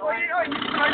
Ôi, ôi, ôi.